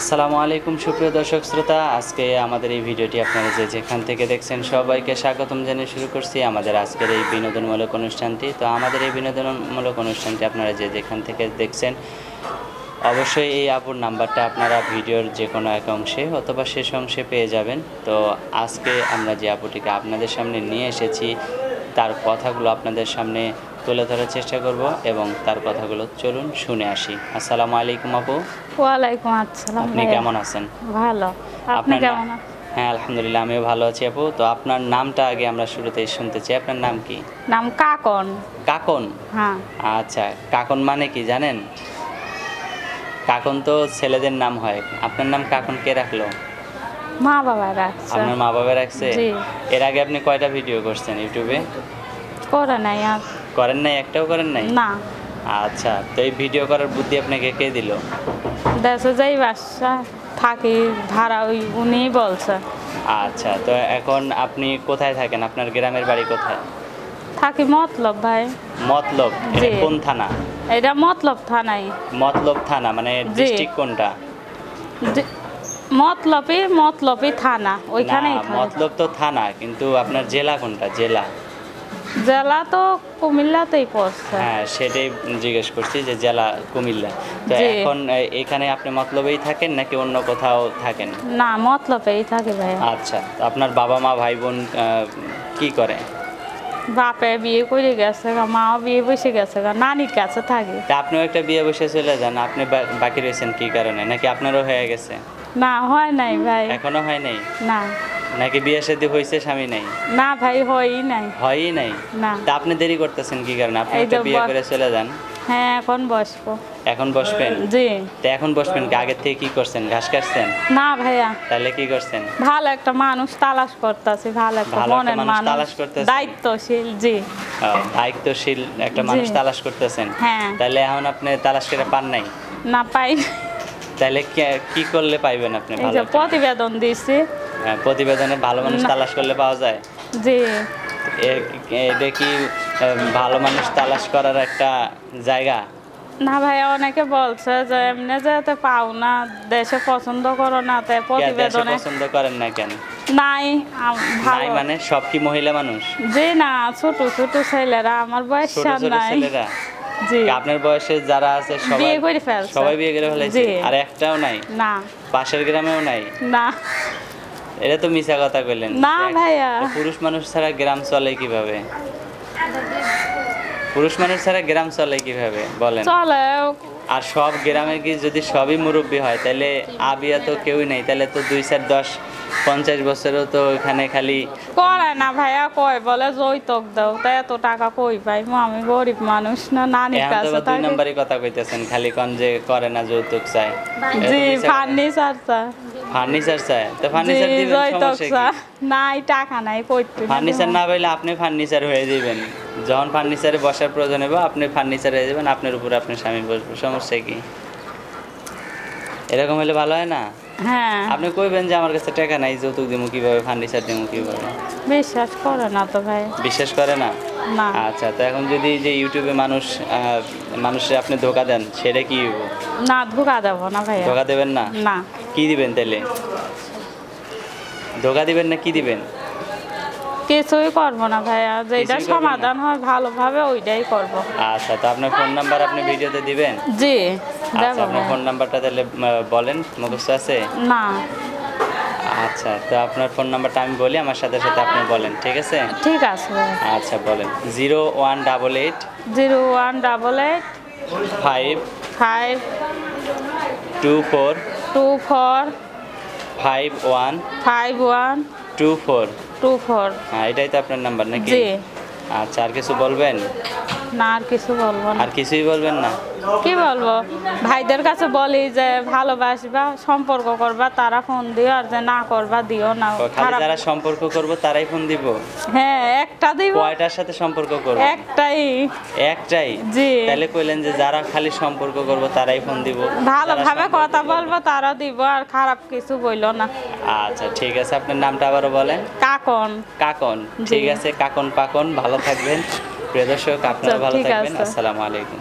আসসালামু আলাইকুম, সুপ্রিয় দর্শক শ্রোতা। আজকে আমাদের এই ভিডিওটি আপনারা যে যেখান থেকে দেখছেন সবাইকে স্বাগতম জানিয়ে শুরু করছি আমাদের আজকের এই বিনোদনমূলক অনুষ্ঠানটি। তো আমাদের এই বিনোদনমূলক অনুষ্ঠানটি আপনারা যে যেখান থেকে দেখছেন, অবশ্যই এই আপুর নাম্বারটা আপনারা ভিডিওর যে কোনো এক অংশে অথবা শেষ অংশে পেয়ে যাবেন। তো আজকে আমরা যে আপুটিকে আপনাদের সামনে নিয়ে এসেছি তার কথাগুলো আপনাদের সামনে তুলে ধরার চেষ্টা করব এবং তার কথাগুলো চলুন শুনে আসি। আসসালামু আলাইকুম আপু। ওয়ালাইকুম আসসালাম আপনি কেমন আছেন? ভালো। আপনি কেমন হ্যাঁ আলহামদুলিল্লাহ আমিও ভালো আছি আপু। তো আপনার নামটা আগে আমরা শুরুতেই শুনতে চাই। আপনার নাম কি? নাম কাকন। কাকন? হ্যাঁ। আচ্ছা কাকন মানে কি জানেন? কাকন তো ছেলেদের নাম হয়। আপনার নাম কাকন কে রাখল? মা বাবা রাখছে। আপনার মা বাবা রাখছে? জি। এর আগে আপনি কয়টা ভিডিও করছেন ইউটিউবে? করে নাই আর। করেন নাই? একটাও করেন নাই? না। আচ্ছা তো এই ভিডিও করার বুদ্ধি আপনাকে কে দিল? দেশে যাই বাসা থাকি ভাড়া ওই উনি বলছে। আচ্ছা তো এখন আপনি কোথায় থাকেন? আপনার গ্রামের বাড়ি কোথায়? থাকি মতলব ভাই। মতলব? এটা জি। কোন থানা? এটা মতলব থানাই। মতলব থানা মানে ডিস্ট্রিক্ট কোনটা? মতলবই মতলবে থানা ওইখানেই না, থাকি। মতলব তো থানা কিন্তু আপনার জেলা কোনটা? জেলা। জেলা তো কুমিল্লাতেই পড়ছে। হ্যাঁ সেটাই জিজ্ঞেস করছি যে জেলা কুমিল্লা। তো জি। এখন এ, এখানে আপনি মতলবেই থাকেন নাকি অন্য কোথাও থাকেন? না মতলবেই থাকি ভাই আচ্ছা তো আপনার বাবা মা ভাই বোন আহ, কি করে? বাপে বিয়ে করে গেছে গা, মাও বিয়ে বসে গেছে গা, নানির কাছে থাকে। তা আপনিও একটা বিয়ে বসে চলে যান আপনি বা- বাকি রয়েছেন কি কারণে? নাকি আপনারও হয়ে গেছে? না হয় নাই ভাই। এখনও হয় নাই? না। নাকি বিয়ে শাদী হয়েছে স্বামী নাই? না ভাই হয়ই নাই। হয়ই নাই? না। তা আপনি দেরি করতেছেন কি কারণে? আপনি যে বিয়ে করে চলে যান। হ্যাঁ এখন বসবো। এখন বসবেন? জি। তো এখন বসবেন কি? আগের থেকে কি করছেন? ঘাস কাটছেন? না ভাইয়া। তাহলে কি করছেন? ভালো একটা মানুষ তালাশ করতেছে ভালো একটা মনের মানুষ তালাশ করতেছে? দায়িত্বশীল জি। দায়িত্বশীল একটা মানুষ। তালাশ করতেছেন। হ্যাঁ। তাহলে এখন আপনি তালাশ করে পান নাই? না পাই। তাহলে কি করলে পাইবেন আপনি ভালো যে প্রতিবেদন দিছি হ্যাঁ, প্রতিবেদনে ভালো মানুষ তালাশ করলে পাওয়া যায়? জি। এটা কি ভালো মানুষ তালাশ করার একটা জায়গা? না ভাইয়া অনেকে বলছে যে এমনি যেতে পাও না দেশে পছন্দ করো না তাই প্রতিবেদনে পছন্দ করেন না কেন? নাই ভাই মানে সব কি মহিলা মানুষ? জি না ছোট ছোট ছেলেরা আমার বয়স নাই। ছেলেরা? আপনার বয়সে যারা আছে সবাই বিয়ে করে ফেলছে। সবাই বিয়ে করে ফেলেছে। আর একটাও নাই। না। পাশের গ্রামেও নাই। না। এটা তো মিছা কথা কইলেন। না ভাইয়া। পুরুষ মানুষ ছাড়া গ্রাম চলে কীভাবে? পুরুষ মানুষ ছাড়া গ্রাম চলে কীভাবে? বলেন। চলে। আর সব গ্রামে কি যদি সবই মুরব্বী হয় তাহলে আবিয়া তো কেউই নেই। তাহলে তো দুই চার দশ পঞ্চাশ বছরও তো এখানে খালি করে না ভাইয়া কয়? বলে যৌতুক দাও। তাই এত টাকা কই পাই আমি গরিব মানুষ না তো কাছে দুই নম্বরই কথা কইতেছেন খালি কন যে করে না যৌতুক চাই জি ফার্নিচার চা ফার্নিচার চায় তো ফার্নিচার দিবেন সমস্যা নাই টাকা নাই কইতে ফার্নিচার না পাইলে আপনি ফার্নিচার হয়ে যাবেন। যখন ফার্নিচারে বসার প্রয়োজন হবে আপনি ফার্নিচার হয়ে যাবেন আপনার উপর আপনার স্বামী বসবে। সমস্যা কি? এরকম হলে ভালো হয় না? হ্যাঁ। আপনি কইবেন যে আমার কাছে টাকা নাই যৌতুক দিমু কীভাবে ফার্নিচার দিমু কীভাবে? বিশ্বাস করে না তো ভাই। বিশ্বাস করে না? না। আচ্ছা তো এখন যদি যে ইউটিউবে মানুষ মানুষে আপনি ধোকা দেন সেটা কি না ধোকা দেবো না ভাইয়া। ধোকা দেবেন না? না। কি দিবেন তাহলে ধোকা দিবেন না কি দিবেন? কিছুই করব না ভাইয়া যেটা? সমাধান হয় ভালোভাবে ওইটাই করব। আচ্ছা তো আপনার ফোন নাম্বার আপনি ভিডিওতে দিবেন? জি আচ্ছা আপনার ফোন নাম্বারটা তাহলে বলেন মুখস্থ আছে? না। আচ্ছা তো আপনার ফোন নাম্বারটা আমি বলি আমার সাথে সাথে আপনি বলেন ঠিক আছে? ঠিক আছে আচ্ছা বলেন zero one double eight zero one double eight five five two four two four. Five one. Five one. Two four. Two four. হ্যাঁ এটাই তো আপনার নাম্বার নাকি? জি। আচ্ছা আর কিছু বলবেন? না আর কিছু বলব না। আর কিছুই বলবেন না? কি বলব? ভাইদের কাছে বলি যে ভালোবাসবা সম্পর্ক করবা তারা ফোন দিও আর যে না করবা দিও না। খালি যারা সম্পর্ক করব তারাই ফোন দিব? হ্যাঁ একটা দিব। কয়টার সাথে সম্পর্ক করব? একটাই। একটাই? জি। তাহলে কইলেন যে যারা খালি সম্পর্ক করব তারাই ফোন দিব। ভালোভাবে কথা বলব তারা দিব আর খারাপ কিছু বইলো না। আচ্ছা ঠিক আছে আপনার নামটা আবারও বলেন। কাকন। কাকন ঠিক আছে কাকন পাকন ভালো থাকবেন। প্রিয় দর্শক আপনারা ভালো থাকবেন। আসসালামু আলাইকুম।